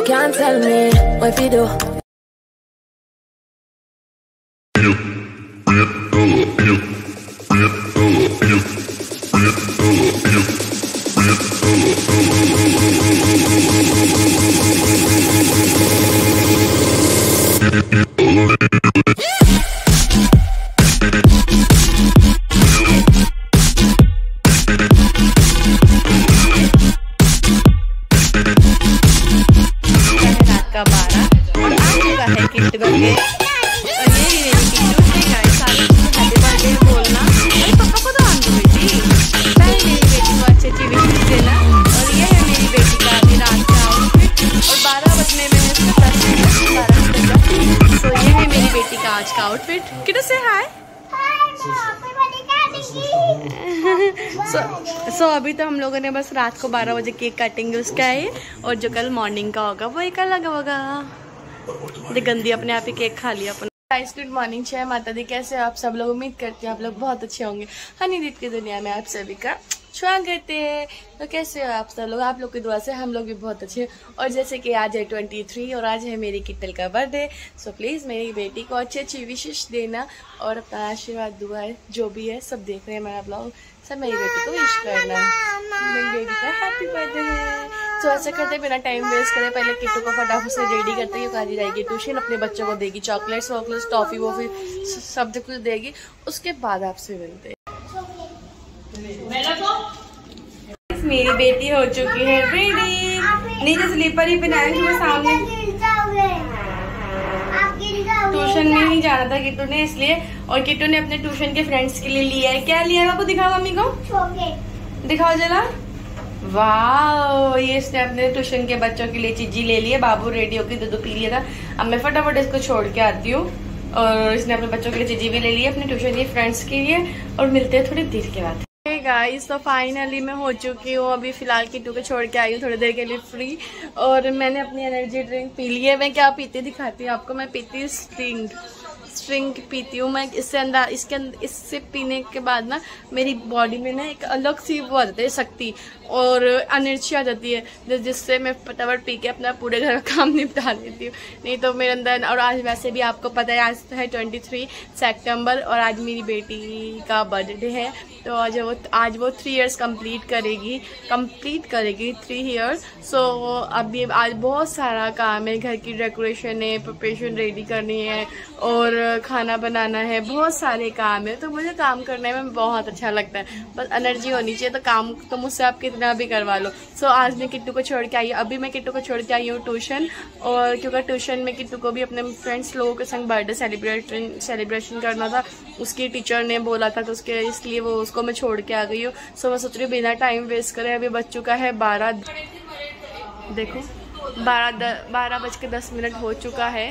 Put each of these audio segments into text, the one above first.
You can't tell me what to do. आज का outfit so अभी तो हम लोगों ने बस रात को 12 बजे केक काटेंगे, उसका है और जो कल मॉर्निंग का होगा, वो एक अलग होगा। ये गंदी अपने आप ही केक खा लिया अपन। गाइस गुड मॉर्निंग जय माता दी कैसे आप सब लोग? उम्मीद करते हैं आप लोग बहुत अच्छे होंगे। हनी दीद की दुनिया में आप सभी का स्वागत है। तो कैसे हो आप सब लोग? आप लोग की दुआ से हम लोग भी बहुत अच्छे और जैसे कि आज है ट्वेंटी थ्री और आज है मेरी किटल का बर्थडे सो प्लीज़ मेरी बेटी को अच्छी अच्छी विशेष देना और अपना आशीर्वाद दुआ जो भी है, सब देख रहे हैं मेरा ब्लॉग सब मेरी बेटी को विश करना मेरी बेटी का हैप्पी बर्थडे है। तो ऐसा करते बिना टाइम वेस्ट करे। पहले किट्टू को फटाफट से रेडी करते हैं आज जाएगी ट्यूशन अपने बच्चों को देगी चॉकलेट्स वॉकलेट्स टॉफी वॉफी सब कुछ देगी। उसके बाद आपसे मिलते हैं। मेरी बेटी हो चुकी है रेडी नीचे स्लीपर ही पहनाएँगे वो सामने। ट्यूशन में ही जाना था किटू ने इसलिए। और किटू ने अपने ट्यूशन के फ्रेंड्स के लिए लिया है। क्या लिया है बाबू? दिखाओ मम्मी को। दिखाओ जरा। वाह ये इसने अपने ट्यूशन के बच्चों के लिए चीजी ले ली है। बाबू रेडी होकर दूध पी लिया था। अब मैं फटाफट इसको छोड़ के आती हूँ। और इसने अपने बच्चों के लिए चीजी भी ले ली है अपने ट्यूशन के फ्रेंड्स के लिए। और मिलते हैं थोड़ी देर के बाद। गाइस तो फाइनली मैं हो चुकी हूँ। अभी फ़िलहाल किट्टू को छोड़ के आई हूँ, थोड़ी देर के लिए फ्री और मैंने अपनी एनर्जी ड्रिंक पी ली है। मैं क्या पीती दिखाती हूँ आपको? मैं पीती स्ट्रिंग स्ट्रिंग पीती हूँ मैं। इससे अंदर इसके अंदर इससे पीने के बाद ना मेरी बॉडी में ना एक अलग सी वो आ शक्ति और एनर्जी आ जाती है जिससे मैं फटाफट पी के अपना पूरे घर का काम निपटा लेती हूँ। नहीं तो मेरे अंदर और आज वैसे भी आपको पता है, आज है ट्वेंटी थ्री सेप्टेम्बर और आज मेरी बेटी का बर्थडे है। तो आज वो आज वो थ्री इयर्स कंप्लीट करेगी कंप्लीट करेगी थ्री इयर्स सो अभी आज बहुत सारा काम है घर की डेकोरेशन है प्रिपरेशन रेडी करनी है और खाना बनाना है बहुत सारे काम है। तो मुझे काम करने में बहुत अच्छा लगता है। बस एनर्जी होनी चाहिए तो काम तो मुझसे आप कितना भी करवा लो। सो so, आज मैं किट्टू को छोड़ के आई अभी मैं किट्टू को छोड़ के आई हूँ ट्यूशन और क्योंकि ट्यूशन में किट्टू को भी अपने फ्रेंड्स लोगों के संग बर्थडे सेलिब्रेशन सेलिब्रेशन करना था उसकी टीचर ने बोला था तो उसके इसलिए वो उसको मैं छोड़ के आ गई हूँ। सो मैं सोच रही हूँ, बिना टाइम वेस्ट करें अभी बच चुका है बारह देखो, बारह बारह बज के दस मिनट हो चुका है।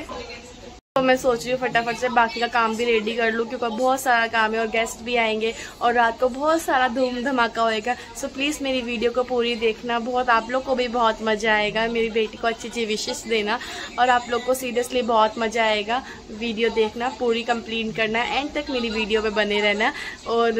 तो मैं सोच रही हूँ फटाफट से बाकी का काम भी रेडी कर लूँ, क्योंकि बहुत सारा काम है और गेस्ट भी आएँगे और रात को बहुत सारा धूम धमाका होएगा। सो प्लीज़ मेरी वीडियो को पूरी देखना, बहुत आप लोग को भी बहुत मज़ा आएगा, मेरी बेटी को अच्छी अच्छी विशेष देना और आप लोग को सीरियसली बहुत मज़ा आएगा। वीडियो देखना, पूरी कंप्लीट करना एंड तक मेरी वीडियो पे बने रहना और,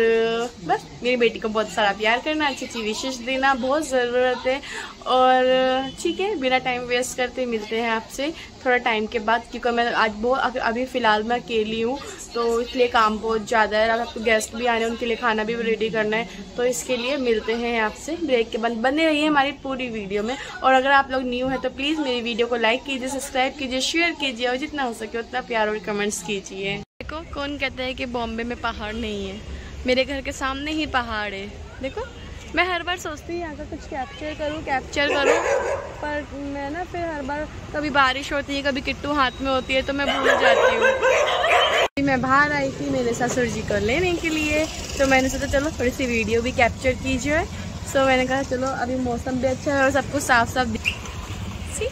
बस मेरी बेटी को बहुत सारा प्यार करना, अच्छी अच्छी विशेष देना, बहुत ज़रूरत है और ठीक है, बिना टाइम वेस्ट करते मिलते हैं आपसे। थोड़ा टाइम के बाद, क्योंकि मैं आज बहुत, अभी फ़िलहाल मैं अकेली हूँ तो इसलिए काम बहुत ज़्यादा है। अगर आपको गेस्ट भी आने उनके लिए खाना भी रेडी करना है तो इसके लिए मिलते हैं आपसे। ब्रेक के बाद, बने रहिए हमारी पूरी वीडियो में। और अगर आप लोग न्यू हैं तो प्लीज़ मेरी वीडियो को लाइक कीजिए सब्सक्राइब कीजिए शेयर कीजिए, और जितना हो सके उतना प्यार और कमेंट्स कीजिए। देखो, कौन कहता है कि बॉम्बे में पहाड़ नहीं है? मेरे घर के सामने ही पहाड़ है। देखो। मैं हर बार सोचती हूँ, यहाँ का कुछ कैप्चर करूँ कैप्चर करूँ। पर मैं ना फिर हर बार कभी बारिश होती है, कभी किट्टू हाथ में होती है तो मैं भूल जाती हूँ। मैं बाहर आई थी मेरे ससुर जी को लेने के लिए तो मैंने सोचा, चलो, थोड़ी सी वीडियो भी कैप्चर कीजिए। सो मैंने कहा, चलो, अभी मौसम भी अच्छा है और सब कुछ साफ़ साफ़ दिख सी।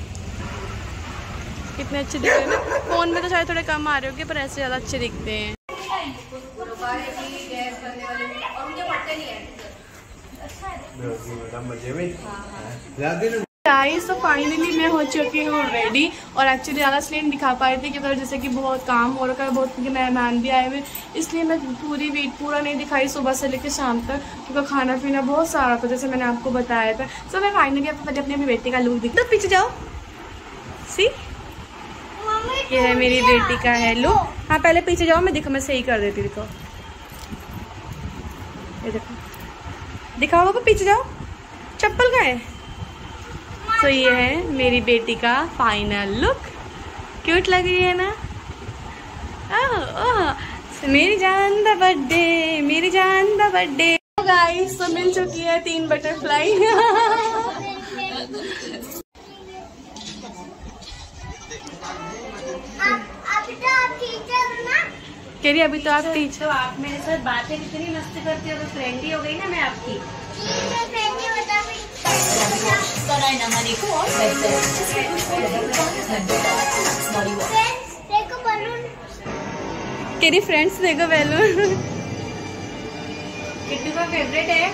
कितने अच्छे दिख रहे हैं ना? फ़ोन में तो शायद थोड़े कम आ रहे होंगे, पर ऐसे ज़्यादा अच्छे दिखते हैं। गाइस तो फाइनली मैं हो चुकी हूँ रेडी और एक्चुअली ज़्यादा इसलिए दिखा पाई थी क्योंकि जैसे कि बहुत काम हो रखा है, बहुत क्योंकि मेहमान भी आए हुए इसलिए मैं पूरी वीट पूरा नहीं दिखाई सुबह से लेकर शाम तक, क्योंकि खाना पीना बहुत सारा था, जैसे मैंने आपको बताया था। सो मैं फाइनली आपको पहले अपनी बेटी का लुक दिखा तो पीछे जाओ। सी ये है मेरी बेटी का है लो हाँ पहले पीछे जाओ, मैं दिखा मैं सही कर देती देखो ये देखो। दिखाओ पापा, पीछे जाओ। चप्पल का है। तो ये है मेरी बेटी का फाइनल लुक क्यूट लग रही है ना? ओह ओह। मेरी जान द बर्थडे, मेरी जान द बर्थडे। गाइस तो मिल चुकी है तीन बटरफ्लाई रही अभी तो आप टीचर तो आप मेरे साथ बातें कितनी मस्ती करती हो तो फ्रेंड हो गई ना मैं आपकी। रही फ्रेंड्स देखो बैलून किट्टू का फेवरेट है।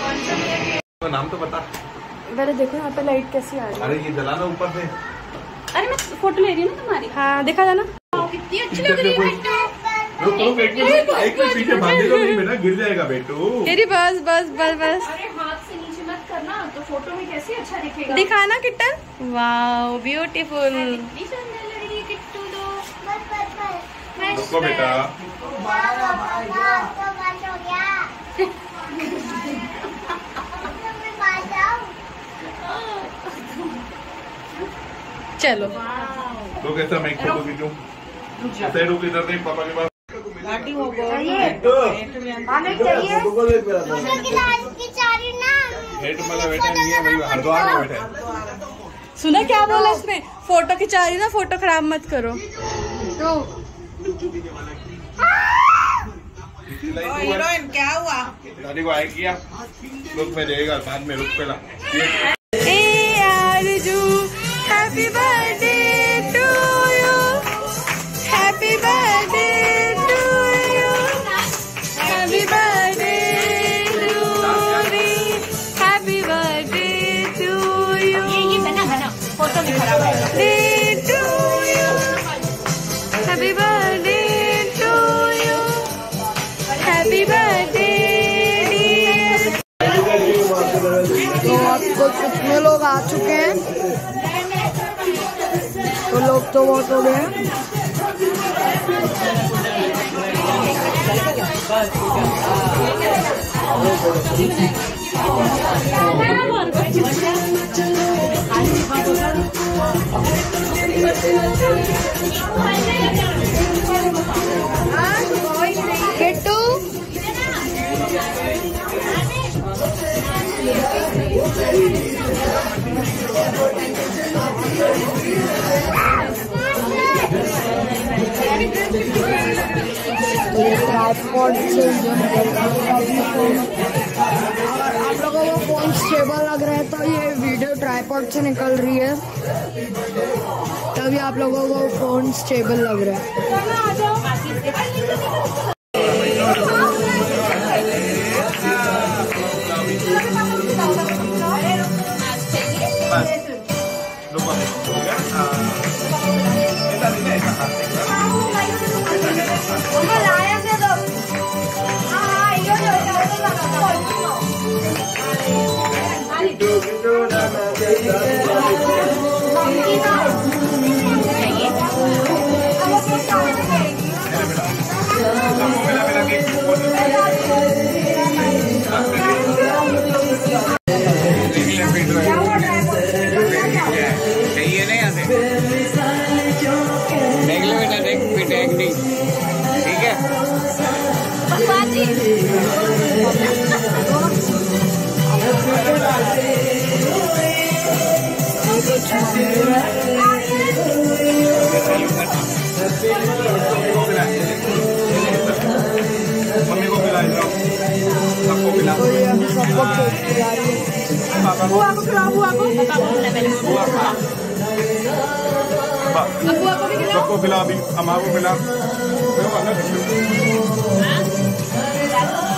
कौन सा नाम तो बता। पहले देखो यहाँ पे लाइट कैसी आ रही है। अरे ये जलाना ऊपर से। अरे मैं फ़ोटो ले रही हूँ ना तुम्हारी। हाँ देखा था ना। कितनी अच्छी लग रही है किट्टू रुक रुक एक मिनट पीछे बांधे तो नहीं बेटा गिर जाएगा बेटू। कह बस बस बस बस। अरे हाथ से नीचे मत करना तो फ़ोटो में कैसे अच्छा दिखेगा? दिखाना किटन वाओ ब्यूटीफुल कितनी सुंदर लग रही है किट्टू तो। रुको बेटा। चलो। रुक ऐसा मैं एक फ़ोटो खींचूं? इधर देख पापा के पास? हेड वाला बैठा नहीं है वही हरिद्वार में बैठा है। सुना क्या बोला इसने फ़ोटो खिंचा रही ना फ़ोटो खराब मत करो। हीरोइन क्या हुआ? दादी को आए किया? रुक में देगा बाद में रुक पेला ये ए आरज़ू हैप्पी बर्थडे तो कितने लोग आ चुके हैं। तो लोग तो बहुत हो गए हैं। आप लोगों को फ़ोन स्टेबल लग रहा है तो ये वीडियो ट्राइपॉड से निकल रही है तभी आप लोगों को फ़ोन स्टेबल लग रहा है। मम्मी को खिला जाओ सबको खिला तो ये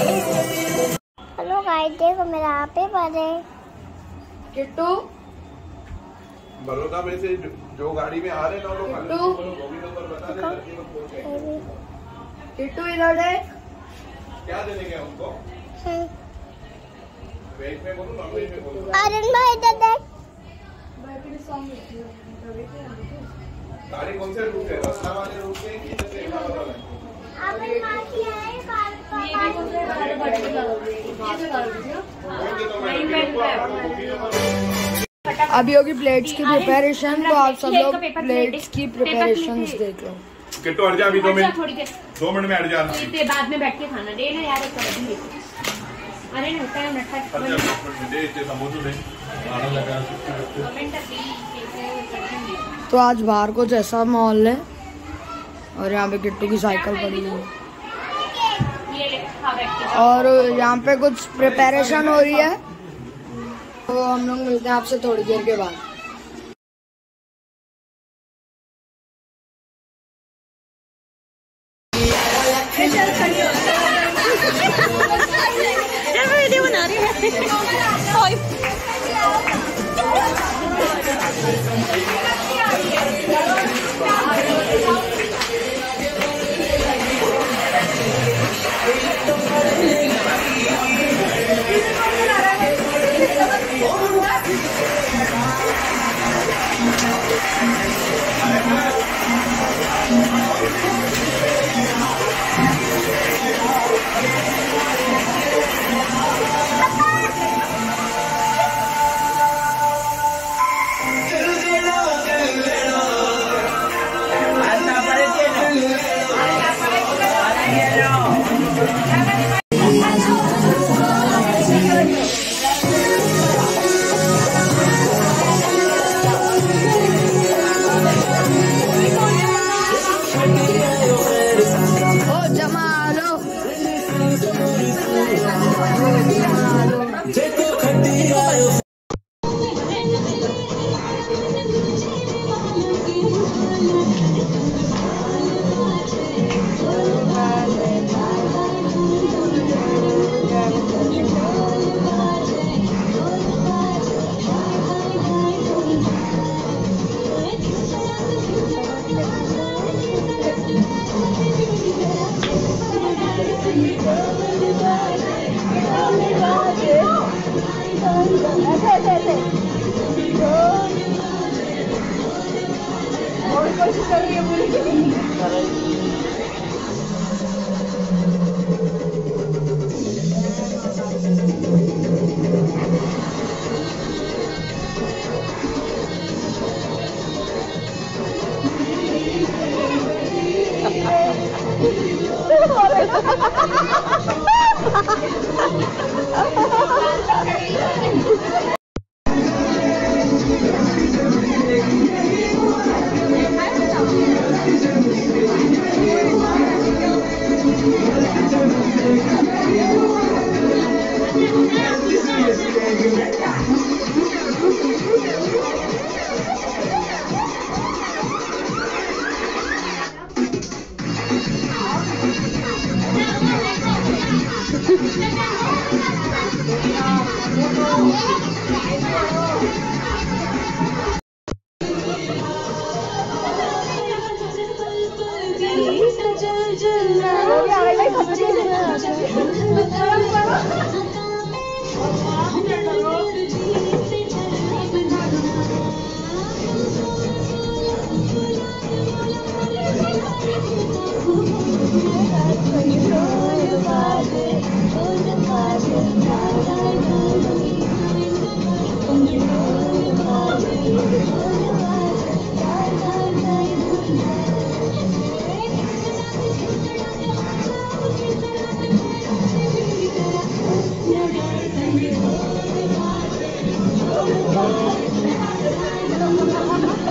हेलो गाइस देखो मेरा आप पे बने किट्टू। बड़ौदा में से जो- गाड़ी में आ रहे ना वो लोग किट्टू। किट्टू इधर देख। क्या देने गए उनको? वेज में बोलूँ नॉन वेज में बोलूँ? आर्यन भाई इधर देख। गाड़ी कौन से रूट है? रास्ता वाले रूट से कि जैसे अभी होगी प्लेट्स की प्रिपरेशन तो आप सब लोग प्लेट्स की प्रिपरेशन देख लो। किट्टू हट जा अभी दो मिनट। थोड़ी देर। दो मिनट में हट जा। बाद में बैठ के खाना। दे ना यार एक अरे तो आज बाहर कुछ ऐसा माहौल है और यहाँ पे किट्टू की साइकिल पड़ी हुई है। के और यहाँ पे कुछ प्रिपरेशन हो रही है। तो हम लोग मिलते हैं आपसे थोड़ी देर के बाद। Thank you.